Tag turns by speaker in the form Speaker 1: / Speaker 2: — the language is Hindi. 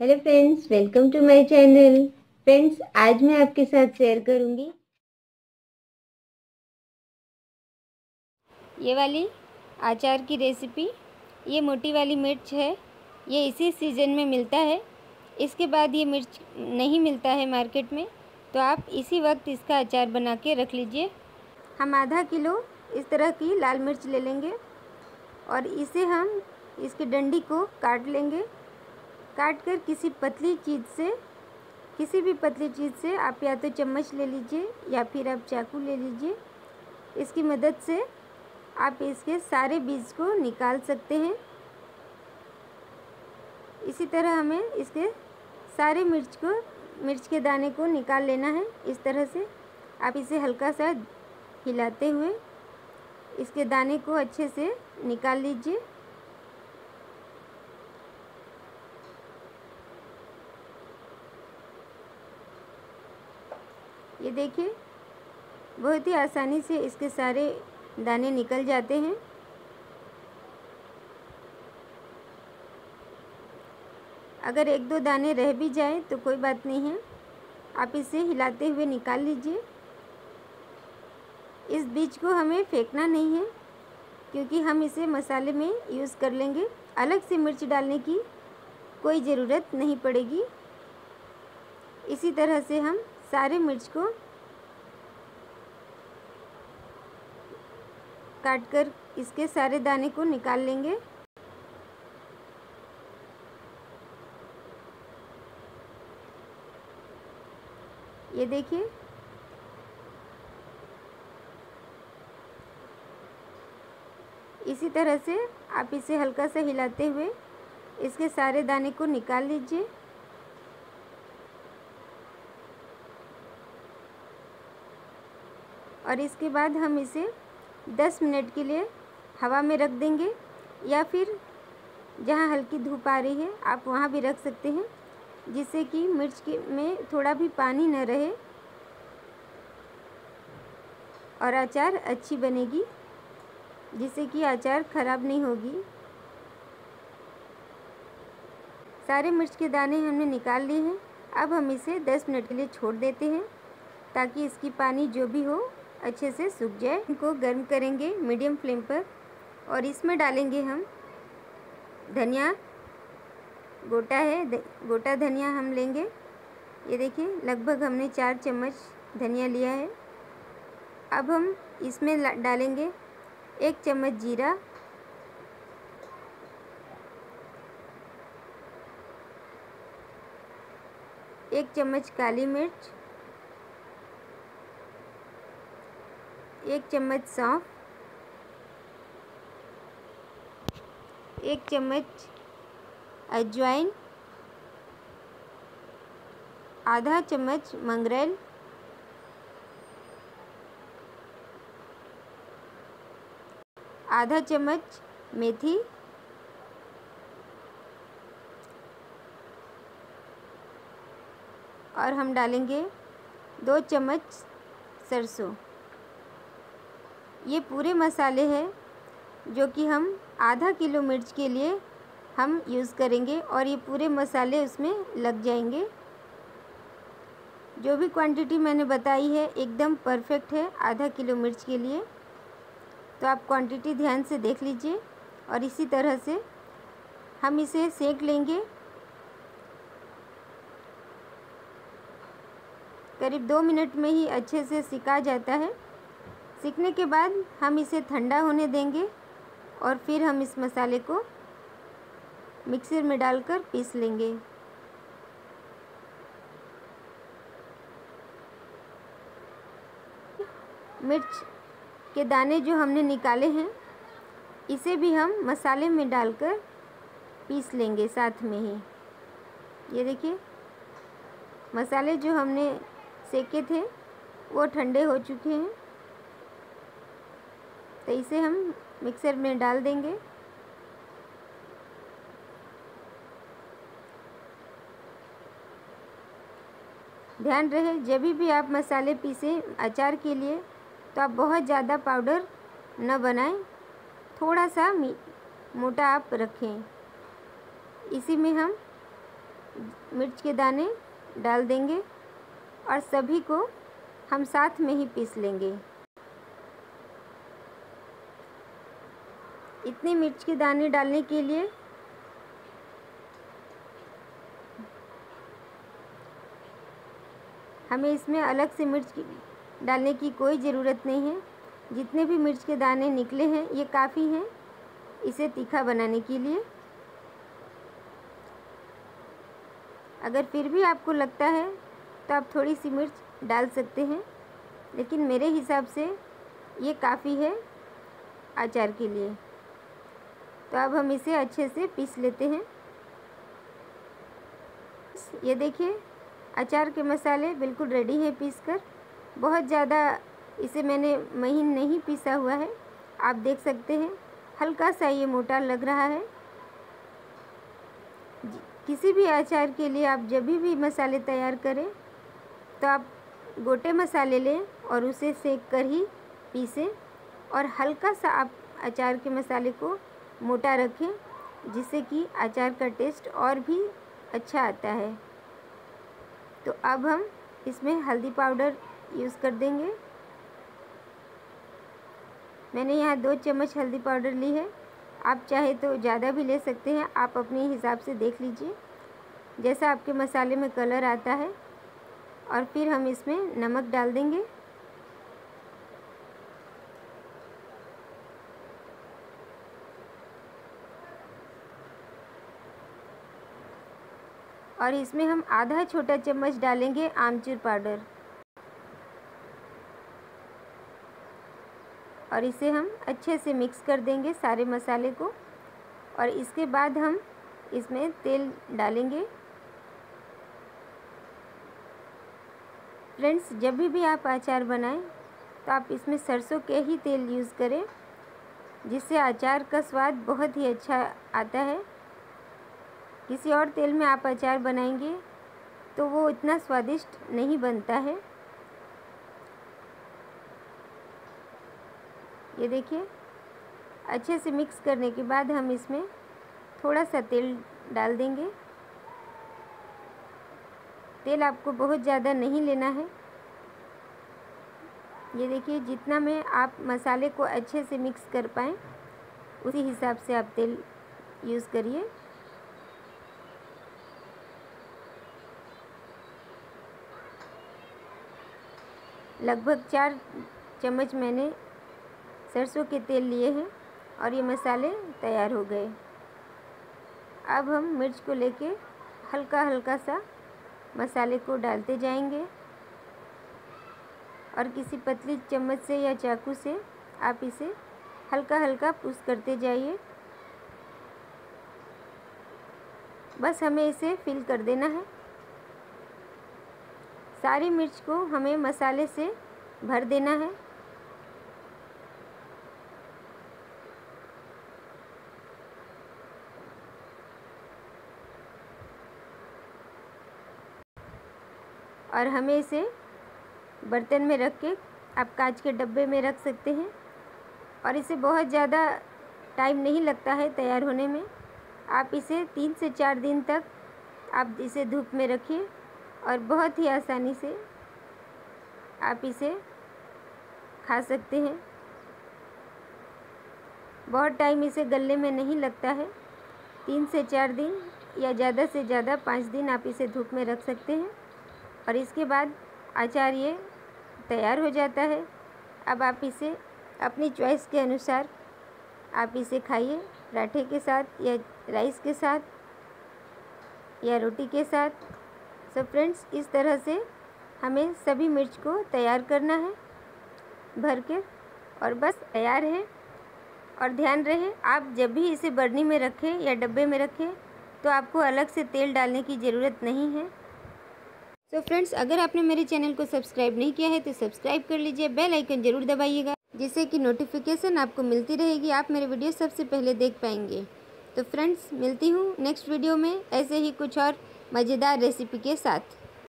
Speaker 1: Hello friends welcome to my channel friends आज मैं आपके साथ शेयर करूँगी।
Speaker 2: ये वाली अचार की रेसिपी ये मोटी वाली मिर्च है, ये इसी सीज़न में मिलता है। इसके बाद ये मिर्च नहीं मिलता है मार्केट में तो आप इसी वक्त इसका अचार बना के रख लीजिए। हम आधा किलो इस तरह की लाल मिर्च ले लेंगे और इसे हम इसकी डंडी को काट लेंगे। काट कर किसी पतली चीज़ से, किसी भी पतली चीज़ से आप या तो चम्मच ले लीजिए या फिर आप चाकू ले लीजिए। इसकी मदद से आप इसके सारे बीज को निकाल सकते हैं। इसी तरह हमें इसके सारे मिर्च को, मिर्च के दाने को निकाल लेना है। इस तरह से आप इसे हल्का सा हिलाते हुए इसके दाने को अच्छे से निकाल लीजिए। देखिए। बहुत ही आसानी से इसके सारे दाने निकल जाते हैं। अगर एक दो दाने रह भी जाए तो कोई बात नहीं है। आप इसे हिलाते हुए निकाल लीजिए। इस बीज को हमें फेंकना नहीं है, क्योंकि हम इसे मसाले में यूज़ कर लेंगे। अलग से मिर्च डालने की कोई ज़रूरत नहीं पड़ेगी। इसी तरह से हम सारे मिर्च को काट कर इसके सारे दाने को निकाल लेंगे। ये देखिए। इसी तरह से आप इसे हल्का सा हिलाते हुए इसके सारे दाने को निकाल लीजिए। और इसके बाद हम इसे 10 मिनट के लिए हवा में रख देंगे या फिर जहाँ हल्की धूप आ रही है, आप वहाँ भी रख सकते हैं, जिससे कि मिर्च के में थोड़ा भी पानी न रहे और अचार अच्छी बनेगी, जिससे कि अचार ख़राब नहीं होगी। सारे मिर्च के दाने हमने निकाल लिए हैं, अब हम इसे 10 मिनट के लिए छोड़ देते हैं, ताकि इसकी पानी जो भी हो अच्छे से सूख जाए। इनको गर्म करेंगे मीडियम फ्लेम पर और इसमें डालेंगे हम धनिया। गोटा है गोटा धनिया हम लेंगे। ये देखिए, लगभग हमने चार चम्मच धनिया लिया है। अब हम इसमें डालेंगे एक चम्मच जीरा। एक चम्मच काली मिर्च। एक चम्मच सौंफ, एक चम्मच अजवाइन, आधा चम्मच मंगरेल, आधा चम्मच मेथी, और हम डालेंगे दो चम्मच सरसों। ये पूरे मसाले हैं, जो कि हम आधा किलो मिर्च के लिए हम यूज़ करेंगे और ये पूरे मसाले उसमें लग जाएँगे। जो भी क्वांटिटी मैंने बताई है, एकदम परफेक्ट है आधा किलो मिर्च के लिए। तो आप क्वांटिटी ध्यान से देख लीजिए और इसी तरह से हम इसे सेक लेंगे। करीब दो मिनट में ही अच्छे से सिका जाता है। सीखने के बाद हम इसे ठंडा होने देंगे और फिर हम इस मसाले को मिक्सर में डालकर पीस लेंगे। मिर्च के दाने जो हमने निकाले हैं, इसे भी हम मसाले में डालकर पीस लेंगे साथ में ही। ये देखिए, मसाले जो हमने सेके थे, वो ठंडे हो चुके हैं। तो इसे हम मिक्सर में डाल देंगे। ध्यान रहे, जब भी आप मसाले पीसें अचार के लिए तो आप बहुत ज़्यादा पाउडर न बनाएँ थोड़ा सा मोटा आप रखें। इसी में हम मिर्च के दाने डाल देंगे और सभी को हम साथ में ही पीस लेंगे। इतने मिर्च के दाने डालने के लिए? हमें इसमें अलग से मिर्च डालने की कोई ज़रूरत नहीं है। जितने भी मिर्च के दाने निकले हैं, ये काफ़ी हैं इसे तीखा बनाने के लिए। अगर फिर भी आपको लगता है तो आप थोड़ी सी मिर्च डाल सकते हैं। लेकिन मेरे हिसाब से ये काफ़ी है अचार के लिए। तो अब हम इसे अच्छे से पीस लेते हैं। ये देखिए, अचार के मसाले बिल्कुल रेडी है पीस कर बहुत ज़्यादा इसे मैंने महीन नहीं पीसा हुआ है। आप देख सकते हैं, हल्का सा ये मोटा लग रहा है। किसी भी अचार के लिए आप जब भी मसाले तैयार करें तो आप गोटे मसाले लें और उसे सेक कर ही पीसें। और हल्का सा आप अचार के मसाले को मोटा रखें, जिससे कि अचार का टेस्ट और भी अच्छा आता है। तो अब हम इसमें हल्दी पाउडर यूज़ कर देंगे। मैंने यहाँ दो चम्मच हल्दी पाउडर ली है। आप चाहे तो ज़्यादा भी ले सकते हैं, आप अपने हिसाब से देख लीजिए। जैसा आपके मसाले में कलर आता है। और फिर हम इसमें नमक डाल देंगे। और इसमें हम आधा छोटा चम्मच डालेंगे आमचूर पाउडर। और इसे हम अच्छे से मिक्स कर देंगे सारे मसाले को। और इसके बाद हम इसमें तेल डालेंगे। फ्रेंड्स जब भी, भी आप अचार बनाएँ तो आप इसमें सरसों के ही तेल यूज़ करें जिससे अचार का स्वाद बहुत ही अच्छा आता है। किसी और तेल में आप अचार बनाएँगे तो वो इतना स्वादिष्ट नहीं बनता है। ये देखिए, अच्छे से मिक्स करने के बाद हम इसमें थोड़ा सा तेल डाल देंगे। तेल आपको बहुत ज़्यादा नहीं लेना है। ये देखिए, जितना में आप मसाले को अच्छे से मिक्स कर पाएँ, उसी हिसाब से आप तेल यूज़ करिए। लगभग चार चम्मच मैंने सरसों के तेल लिए हैं और ये मसाले तैयार हो गए। अब हम मिर्च को लेके हल्का हल्का सा मसाले को डालते जाएँगे। और किसी पतली चम्मच से या चाकू से आप इसे हल्का हल्का पुश करते जाइए। बस हमें इसे फिल कर देना है। सारी मिर्च को हमें मसाले से भर देना है। और हमें इसे बर्तन में रख के आप कांच के डब्बे में रख सकते हैं। और इसे बहुत ज़्यादा टाइम नहीं लगता है तैयार होने में। आप इसे तीन से चार दिन तक आप इसे धूप में रखिए। और बहुत ही आसानी से आप इसे खा सकते हैं। बहुत टाइम इसे गलने में नहीं लगता है। तीन से चार दिन या ज़्यादा से ज़्यादा पाँच दिन आप इसे धूप में रख सकते हैं। और इसके बाद अचार ये तैयार हो जाता है। अब आप इसे अपनी चॉइस के अनुसार आप इसे खाइए। पराठे के साथ या राइस के साथ या रोटी के साथ। सो फ्रेंड्स, इस तरह से हमें सभी मिर्च को तैयार करना है, भर के, और बस तैयार है। और ध्यान रहे, आप जब भी इसे बर्नी में रखें या डब्बे में रखें तो आपको अलग से तेल डालने की ज़रूरत नहीं है। सो so फ्रेंड्स, अगर आपने मेरे चैनल को सब्सक्राइब नहीं किया है तो सब्सक्राइब कर लीजिए, बेल आइकन ज़रूर दबाइएगा, जिससे कि नोटिफिकेशन आपको मिलती रहेगी। आप मेरे वीडियो सबसे पहले देख पाएँगे। तो फ्रेंड्स, मिलती हूँ नेक्स्ट वीडियो में। ऐसे ही कुछ और मज़ेदार रेसिपी के साथ।